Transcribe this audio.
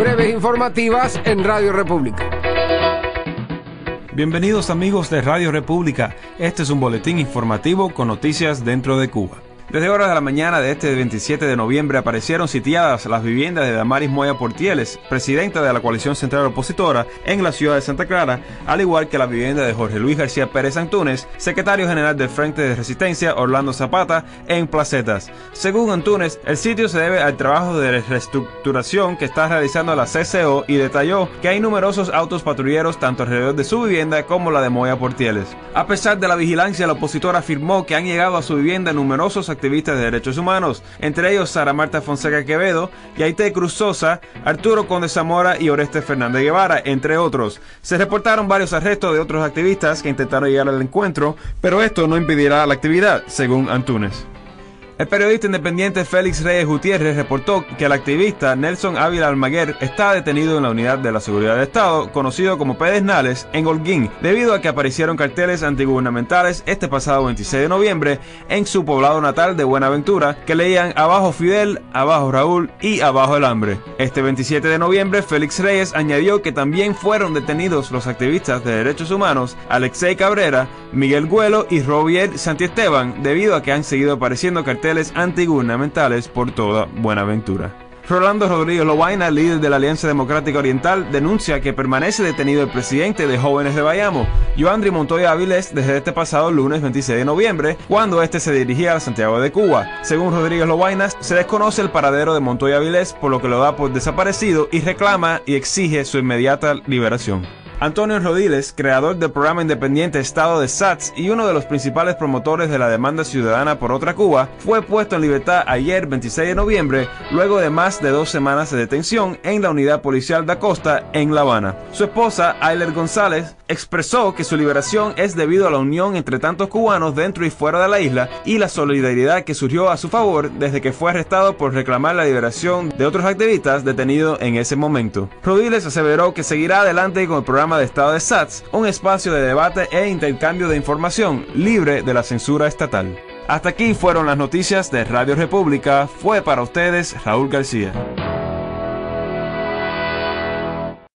breves informativas en Radio República. Bienvenidos amigos de Radio República. Este es un boletín informativo con noticias dentro de Cuba. Desde horas de la mañana de este 27 de noviembre aparecieron sitiadas las viviendas de Damaris Moya Portieles, presidenta de la coalición central opositora en la ciudad de Santa Clara, al igual que la vivienda de Jorge Luis García Pérez Antúnez, secretario general del Frente de Resistencia Orlando Zapata, en Placetas. Según Antúnez, el sitio se debe al trabajo de reestructuración que está realizando la CCO y detalló que hay numerosos autos patrulleros tanto alrededor de su vivienda como la de Moya Portieles. A pesar de la vigilancia, la opositora afirmó que han llegado a su vivienda numerosos activistas de derechos humanos, entre ellos Sara Marta Fonseca Quevedo, Yaite Cruz Sosa, Arturo Conde Zamora y Oreste Fernández Guevara, entre otros. Se reportaron varios arrestos de otros activistas que intentaron llegar al encuentro, pero esto no impedirá la actividad, según Antunes. El periodista independiente Félix Reyes Gutiérrez reportó que el activista Nelson Ávila Almaguer está detenido en la unidad de la seguridad del Estado, conocido como Pedesnales, en Holguín, debido a que aparecieron carteles antigubernamentales este pasado 26 de noviembre en su poblado natal de Buenaventura que leían Abajo Fidel, Abajo Raúl y Abajo el Hambre. Este 27 de noviembre, Félix Reyes añadió que también fueron detenidos los activistas de derechos humanos Alexei Cabrera, Miguel Guelo y Robier Santiesteban, debido a que han seguido apareciendo carteles antigubernamentales por toda Buenaventura. Rolando Rodríguez Lobaina, líder de la Alianza Democrática Oriental, denuncia que permanece detenido el presidente de Jóvenes de Bayamo, Joandri Montoya Avilés, desde este pasado lunes 26 de noviembre, cuando este se dirigía a Santiago de Cuba. Según Rodríguez Lobaina, se desconoce el paradero de Montoya Avilés, por lo que lo da por desaparecido y reclama y exige su inmediata liberación. Antonio Rodiles, creador del programa independiente Estado de SATS y uno de los principales promotores de la demanda ciudadana por otra Cuba, fue puesto en libertad ayer 26 de noviembre, luego de más de dos semanas de detención en la unidad policial de Acosta en La Habana. Su esposa, Ayler González, expresó que su liberación es debido a la unión entre tantos cubanos dentro y fuera de la isla y la solidaridad que surgió a su favor desde que fue arrestado por reclamar la liberación de otros activistas detenidos en ese momento. Rodiles aseveró que seguirá adelante con el de Estado de SATS, un espacio de debate e intercambio de información libre de la censura estatal. Hasta aquí fueron las noticias de Radio República. Fue para ustedes Raúl García.